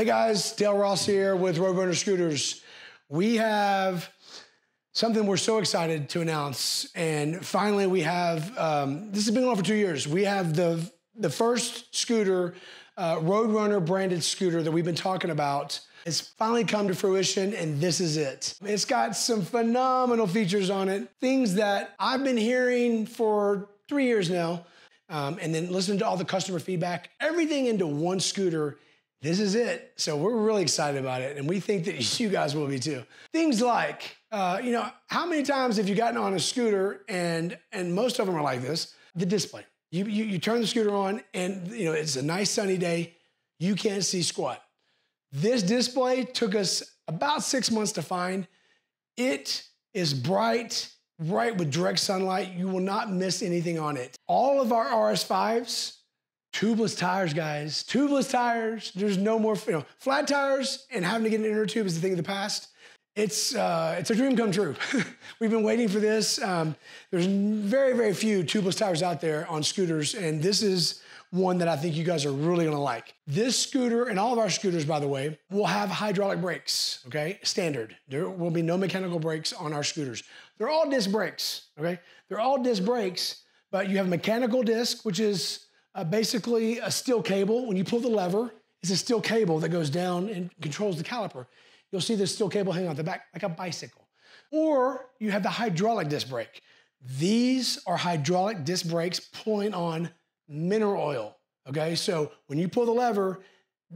Hey guys, Dale Ross here with Roadrunner Scooters. We have something we're so excited to announce, and finally we have. Um, this has been going on for two years. We have the the first scooter, uh, Roadrunner branded scooter that we've been talking about. It's finally come to fruition, and this is it. It's got some phenomenal features on it, things that I've been hearing for three years now, um, and then listening to all the customer feedback, everything into one scooter this is it. So we're really excited about it, and we think that you guys will be too. Things like, uh, you know, how many times have you gotten on a scooter and and most of them are like this? The display. You you, you turn the scooter on, and you know it's a nice sunny day. You can't see squat. This display took us about six months to find. It is bright, bright with direct sunlight. You will not miss anything on it. All of our RS5s Tubeless tires, guys. Tubeless tires. There's no more, you know, flat tires and having to get an inner tube is the thing of the past. It's uh, it's a dream come true. We've been waiting for this. Um, there's very very few tubeless tires out there on scooters, and this is one that I think you guys are really gonna like. This scooter and all of our scooters, by the way, will have hydraulic brakes. Okay, standard. There will be no mechanical brakes on our scooters. They're all disc brakes. Okay, they're all disc brakes, but you have mechanical disc, which is uh, basically a steel cable. When you pull the lever, it's a steel cable that goes down and controls the caliper. You'll see this steel cable hanging out the back like a bicycle. Or you have the hydraulic disc brake. These are hydraulic disc brakes pulling on mineral oil. Okay, so when you pull the lever,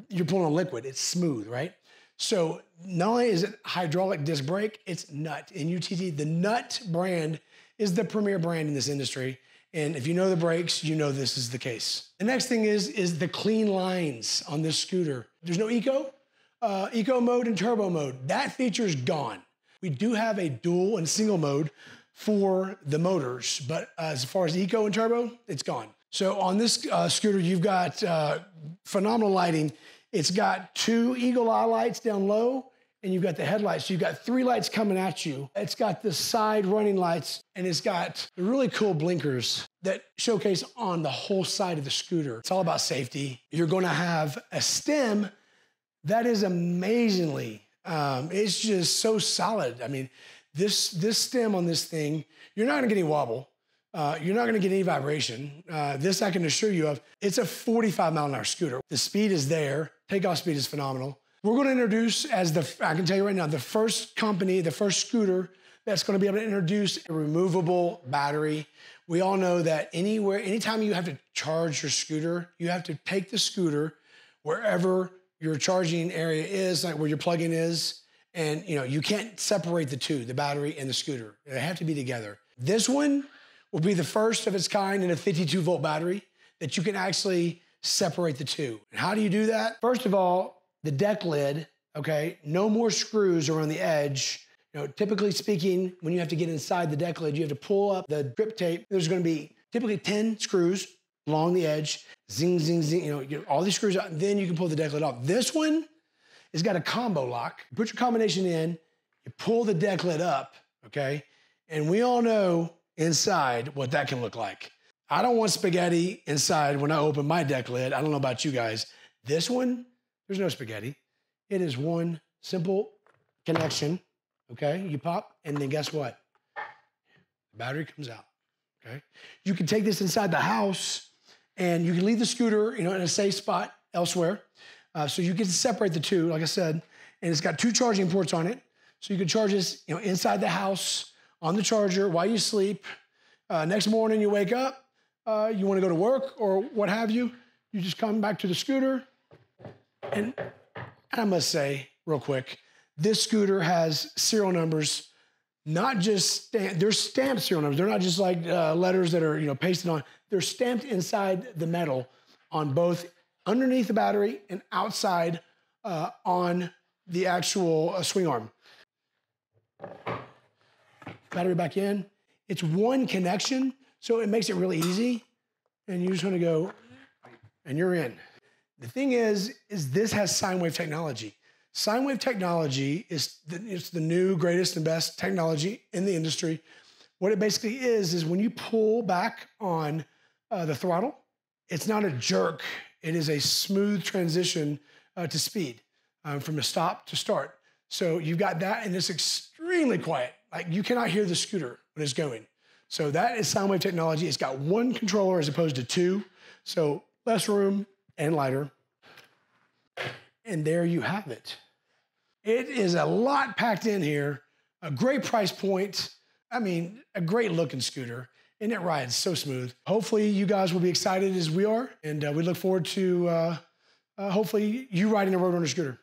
you're pulling on liquid. It's smooth, right? So not only is it hydraulic disc brake, it's Nut. NUTT, the NUTT brand is the premier brand in this industry. And if you know the brakes, you know this is the case. The next thing is, is the clean lines on this scooter. There's no eco, uh, eco mode and turbo mode. That feature is gone. We do have a dual and single mode for the motors, but as far as eco and turbo, it's gone. So on this uh, scooter, you've got uh, phenomenal lighting. It's got two eagle eye lights down low and you've got the headlights. So you've got three lights coming at you. It's got the side running lights, and it's got the really cool blinkers that showcase on the whole side of the scooter. It's all about safety. You're going to have a stem that is amazingly, um, it's just so solid. I mean, this this stem on this thing, you're not going to get any wobble. Uh, you're not going to get any vibration. Uh, this I can assure you of. It's a 45 mile an hour scooter. The speed is there. Takeoff speed is phenomenal. We're going to introduce, as the, I can tell you right now, the first company, the first scooter that's going to be able to introduce a removable battery. We all know that anywhere, anytime you have to charge your scooter, you have to take the scooter wherever your charging area is, like where your plug-in is, and you know you can't separate the two, the battery and the scooter. They have to be together. This one will be the first of its kind in a 52 volt battery that you can actually separate the two. And how do you do that? First of all, the deck lid, okay, no more screws around the edge. You know, typically speaking, when you have to get inside the deck lid, you have to pull up the grip tape. There's gonna be typically 10 screws along the edge, zing, zing, zing, you know, get all these screws out, and then you can pull the deck lid off. This one has got a combo lock. You put your combination in, you pull the deck lid up, okay? And we all know inside what that can look like. I don't want spaghetti inside when I open my deck lid. I don't know about you guys. This one, there's no spaghetti. It is one simple connection. Okay, you pop, and then guess what? The battery comes out. Okay, you can take this inside the house, and you can leave the scooter, you know, in a safe spot elsewhere. Uh, so you can separate the two, like I said, and it's got two charging ports on it. So you can charge this, you know, inside the house on the charger while you sleep. Uh, next morning you wake up, uh, you want to go to work or what have you. You just come back to the scooter, and I must say, real quick, this scooter has serial numbers, not just stamp, they're stamped serial numbers. They're not just like uh, letters that are you know pasted on. They're stamped inside the metal on both underneath the battery and outside uh, on the actual uh, swing arm. Battery back in. It's one connection, so it makes it really easy. And you just want to go, and you're in. The thing is, is this has sine wave technology. Sine wave technology is the, it's the new, greatest, and best technology in the industry. What it basically is, is when you pull back on uh, the throttle, it's not a jerk, it is a smooth transition uh, to speed. um, from a stop to start. So you've got that, and it's extremely quiet. Like you cannot hear the scooter when it's going. So that is sine wave technology. It's got one controller as opposed to two. So less room and lighter. And there you have it. It is a lot packed in here, a great price point. I mean, a great looking scooter, and it rides so smooth. Hopefully, you guys will be excited as we are, and uh, we look forward to uh, uh, hopefully you riding a Roadrunner scooter.